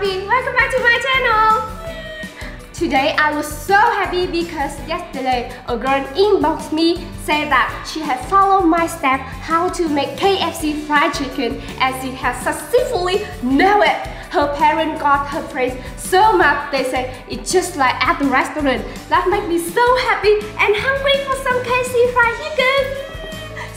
Welcome back to my channel. Today I was so happy because yesterday a girl inboxed me said that she had followed my step how to make KFC fried chicken and she has successfully nailed it. Her parents got her praise so much they said it's just like at the restaurant. That made me so happy and hungry for some KFC fried chicken.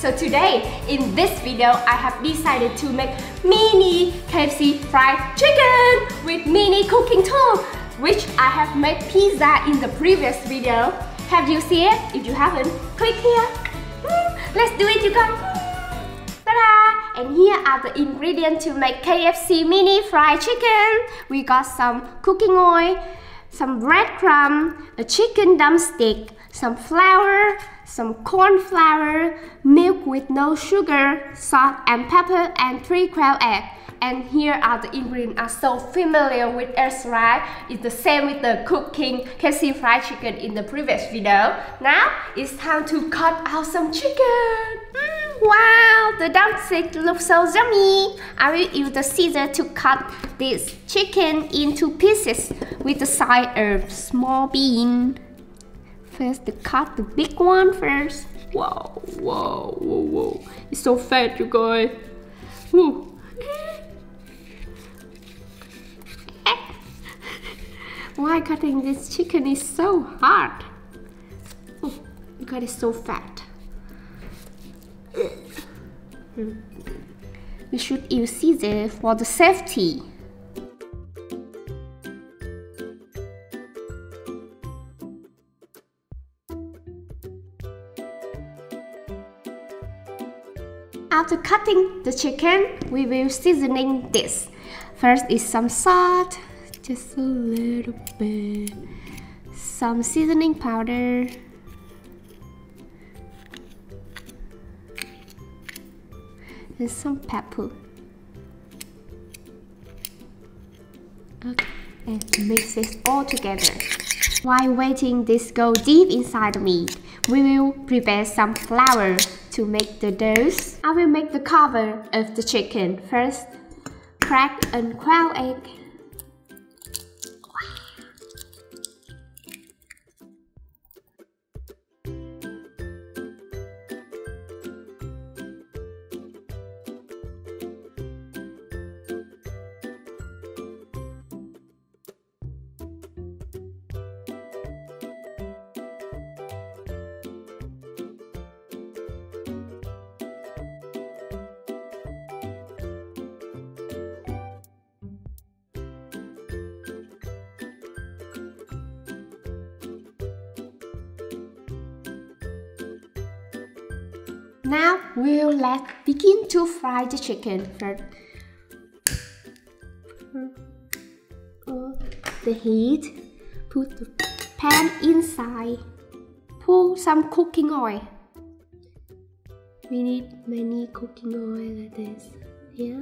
So today, in this video, I have decided to make mini KFC fried chicken with mini cooking tool, which I have made pizza in the previous video. Have you seen it? If you haven't, click here. Hmm, let's do it, you guys. And here are the ingredients to make KFC mini fried chicken. We got some cooking oil, some breadcrumb, a chicken drumstick, some flour, some corn flour, milk with no sugar, salt and pepper, and 3 quail egg. And here are the ingredients are so familiar with us, right? It's the same with the cooking KFC fried chicken in the previous video. Now, it's time to cut out some chicken. Mm, wow, the drumstick looks so yummy. I will use the scissor to cut this chicken into pieces with the side of small bean first to cut the big one first. Wow, wow, whoa, whoa. It's so fat, you guys. Why cutting this chicken is so hard? Oh, God, it's so fat. We should use scissors for the safety. After cutting the chicken, we will seasoning this. First is some salt, just a little bit. Some seasoning powder. And some pepper. Okay, and mix this all together. While waiting this go deep inside the meat, we will prepare some flour to make the dough. I will make the cover of the chicken first. Crack a quail egg Now we'll let begin to fry the chicken first. The heat, put the pan inside, pour some cooking oil. We need many cooking oil like this. Yeah.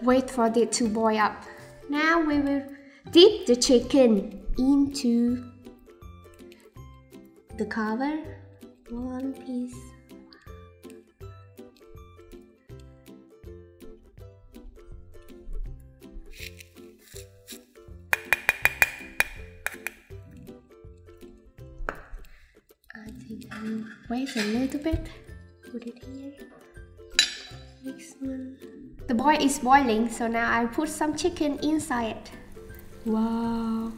Wait for it to boil up. Now we will dip the chicken into the cover. One piece. I think I will wait a little bit. Put it here. Next one. The boil is boiling so now I put some chicken inside. Wow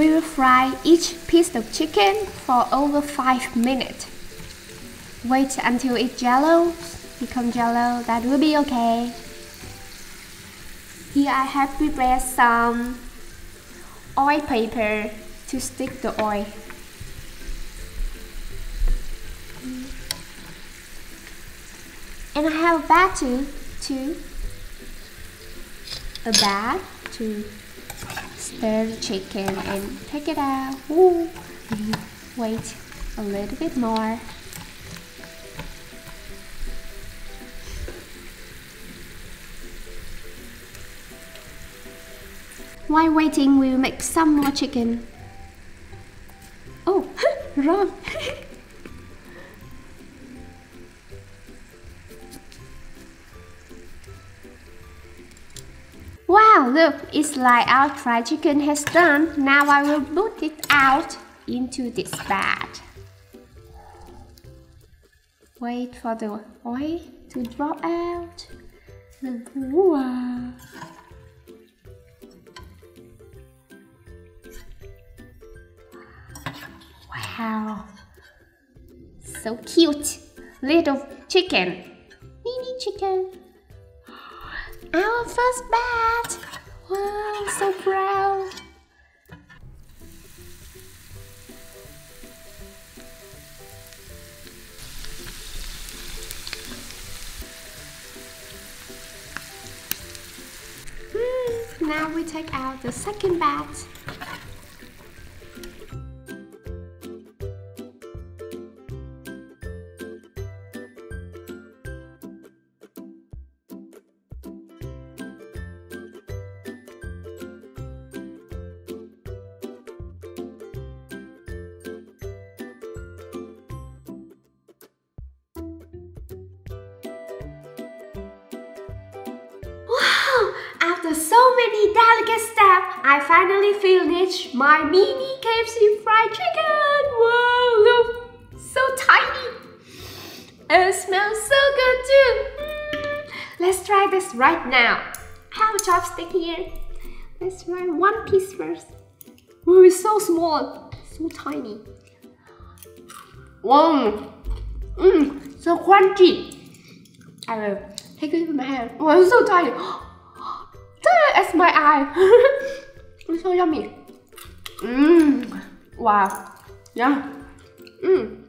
We will fry each piece of chicken for over 5 minutes. Wait until it yellow, become yellow, that will be okay. Here I have prepared some oil paper to stick the oil. And I have a batter to a bag to stir the chicken and take it out. Ooh. Wait a little bit more. While waiting, we will make some more chicken. Oh, wrong! look, it's like our fried chicken has done. Now I will put it out into this bag. Wait for the oil to drop out. Wow. Wow. So cute. Little chicken. Mini chicken. Our first bat. So proud. Hmm, now we take out the second bat. After so many delicate steps, I finally finished my mini KFC fried chicken. Wow, look, so tiny. It smells so good too. Mm. Let's try this right now. I have a chopstick here. Let's try one piece first. Oh, it's so small, so tiny. Wow, mmm, so crunchy. I will take it in my hand. Wow, it's so tiny. as my eye. it's so yummy. Mmm. Wow. Yeah. Mmm.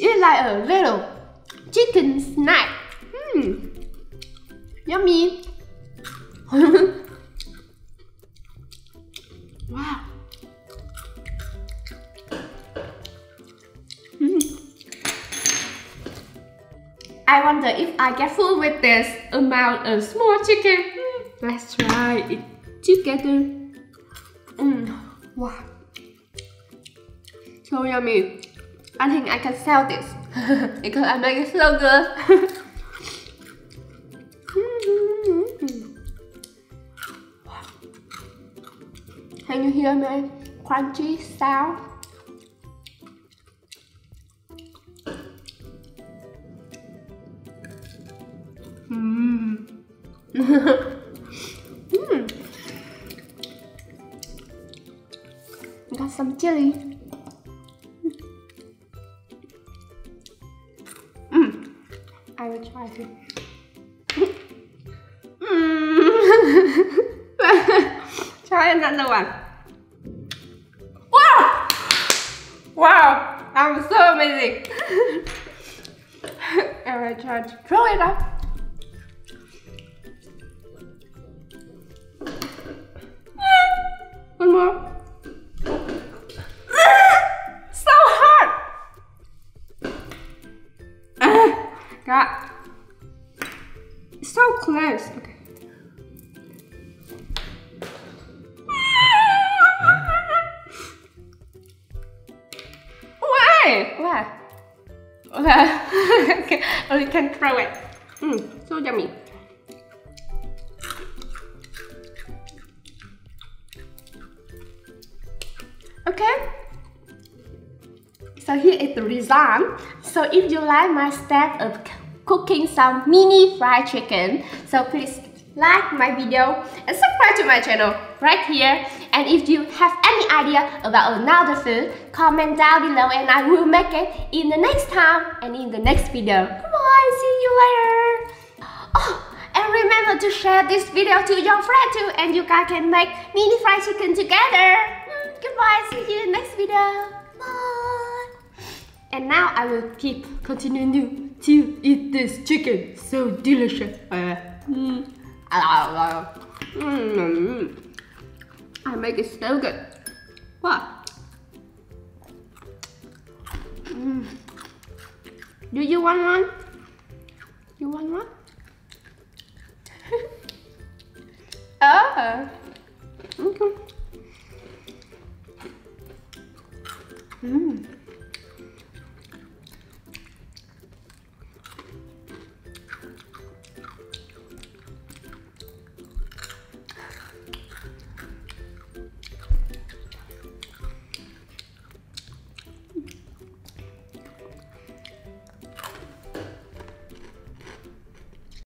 It's like a little chicken snack. Mmm. Yummy. I wonder if I get full with this amount of small chicken. Let's try it together. Mm. Wow. So yummy. I think I can sell this because I make it so good. Can you hear my crunchy sound? Chili. Mm. I will try to. Mm. try another one. Wow! Wow! I'm so amazing. I will try to throw it up. Why? Okay. Oh, you can throw it. Mmm, so yummy. Okay. So here is the result. So if you like my step of cooking some mini fried chicken. So please like my video and subscribe to my channel right here. And if you have any idea about another food, comment down below and I will make it in the next time and in the next video. Bye, see you later. Oh, and remember to share this video to your friend too and you guys can make mini fried chicken together. Mm, goodbye, see you in the next video. Bye. And now I will keep continuing to eat this chicken. So delicious. Uh, mm. Mm. I make it so good. What? Mm. Do you want one? You want one? Oh. Mm. Mm.